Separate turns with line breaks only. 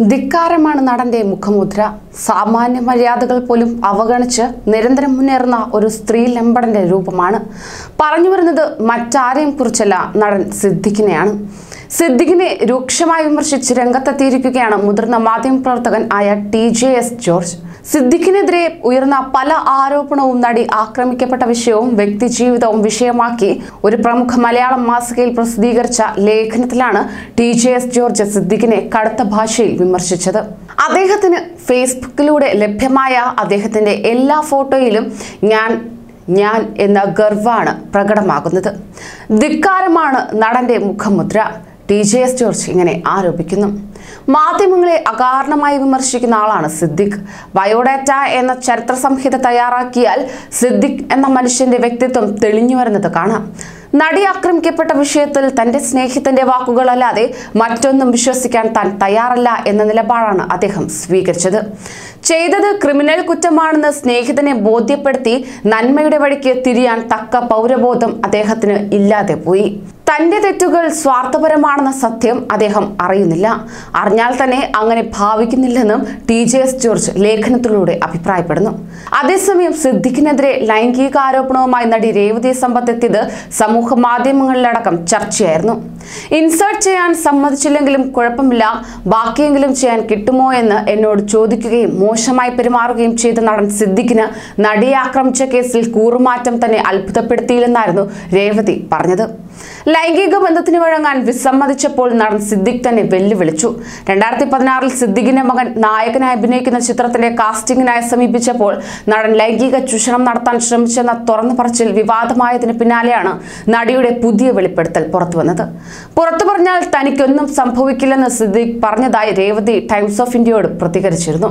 ധിക്കാരമാണ് നടന്റെ മുഖമുദ്ര. സാമാന്യ മര്യാദകൾ പോലും അവഗണിച്ച് നിരന്തരം മുന്നേറുന്ന ഒരു സ്ത്രീ ലമ്പടന്റെ രൂപമാണ്. പറഞ്ഞു വരുന്നത് മറ്റാരെയും കുറിച്ചല്ല നടൻ സിദ്ദിഖിനെയാണ്. സിദ്ദിഖിനെ രൂക്ഷമായി വിമർശിച്ച് രംഗത്തെത്തിയിരിക്കുകയാണ് മുതിർന്ന മാധ്യമപ്രവർത്തകൻ ആയ ടി ജെ എസ് ജോർജ്. സിദ്ദിഖിനെതിരെ ഉയർന്ന പല ആരോപണവും നടി ആക്രമിക്കപ്പെട്ട വിഷയവും വ്യക്തിജീവിതവും വിഷയമാക്കി ഒരു പ്രമുഖ മലയാളം മാസികയിൽ പ്രസിദ്ധീകരിച്ച ലേഖനത്തിലാണ് ടി ജെ എസ് ജോർജ് സിദ്ദിഖിനെ കടുത്ത ഭാഷയിൽ വിമർശിച്ചത്. അദ്ദേഹത്തിന് ഫേസ്ബുക്കിലൂടെ ലഭ്യമായ അദ്ദേഹത്തിന്റെ എല്ലാ ഫോട്ടോയിലും ഞാൻ ഞാൻ എന്ന ഗർവാണ് പ്രകടമാകുന്നത്. ധിക്കാരമാണ് നടന്റെ മുഖമുദ്ര. ടി ജെ എസ് ജോർജ് ഇങ്ങനെ ആരോപിക്കുന്നു. മാധ്യമങ്ങളെ അകാരണമായി വിമർശിക്കുന്ന ആളാണ് സിദ്ദിഖ്. ബയോഡാറ്റ എന്ന ചരിത്ര സംഹിത തയ്യാറാക്കിയാൽ സിദ്ദിഖ് എന്ന മനുഷ്യന്റെ വ്യക്തിത്വം തെളിഞ്ഞു വരുന്നത് കാണാം. നടി ആക്രമിക്കപ്പെട്ട വിഷയത്തിൽ തന്റെ സ്നേഹിതന്റെ വാക്കുകളല്ലാതെ മറ്റൊന്നും വിശ്വസിക്കാൻ താൻ തയ്യാറല്ല എന്ന നിലപാടാണ് അദ്ദേഹം സ്വീകരിച്ചത്. ചെയ്തത് ക്രിമിനൽ കുറ്റമാണെന്ന് സ്നേഹിതനെ ബോധ്യപ്പെടുത്തി നന്മയുടെ വഴിക്ക് തിരിയാൻ തക്ക പൗരബോധം അദ്ദേഹത്തിന് ഇല്ലാതെ പോയി. തന്റെ തെറ്റുകൾ സ്വാർത്ഥപരമാണെന്ന സത്യം അദ്ദേഹം അറിയുന്നില്ല. അറിഞ്ഞാൽ തന്നെ അങ്ങനെ ഭാവിക്കുന്നില്ലെന്നും ടി ജെ എസ് ജോർജ് ലേഖനത്തിലൂടെ അഭിപ്രായപ്പെടുന്നു. അതേസമയം സിദ്ദിഖിനെതിരെ ലൈംഗികാരോപണവുമായി നടി രേവതി സമ്പത്ത് എത്തിയത് സമൂഹ മാധ്യമങ്ങളിലടക്കം ചർച്ചയായിരുന്നു. ഇൻസേർട്ട് ചെയ്യാൻ സമ്മതിച്ചില്ലെങ്കിലും കുഴപ്പമില്ല. ബാക്കിയെങ്കിലും ചെയ്യാൻ കിട്ടുമോ എന്ന് എന്നോട് ചോദിക്കുകയും മോശമായി പെരുമാറുകയും ചെയ്ത നടൻ സിദ്ദിഖിന് നടിയെ ആക്രമിച്ച കേസിൽ കൂറുമാറ്റം തന്നെ അത്ഭുതപ്പെടുത്തിയില്ലെന്നായിരുന്നു രേവതി പറഞ്ഞത്. ലൈംഗിക ബന്ധത്തിന് വഴങ്ങാൻ വിസമ്മതിച്ചപ്പോൾ നടൻ സിദ്ദിഖ് തന്നെ വെല്ലുവിളിച്ചു. രണ്ടായിരത്തി പതിനാറിൽ സിദ്ദിഖിന്റെ മകൻ നായകനായി അഭിനയിക്കുന്ന ചിത്രത്തിന്റെ കാസ്റ്റിംഗിനായി സമീപിച്ചപ്പോൾ നടൻ ലൈംഗിക ചൂഷണം നടത്താൻ ശ്രമിച്ചെന്ന തുറന്നു പറച്ചിൽ വിവാദമായതിന് പിന്നാലെയാണ് നടിയുടെ പുതിയ വെളിപ്പെടുത്തൽ പുറത്തുവന്നത്. പുറത്തു പറഞ്ഞാൽ തനിക്കൊന്നും സംഭവിക്കില്ലെന്ന് സിദ്ദീഖ് പറഞ്ഞതായി രേവതി ടൈംസ് ഓഫ് ഇന്ത്യയോട് പ്രതികരിച്ചിരുന്നു.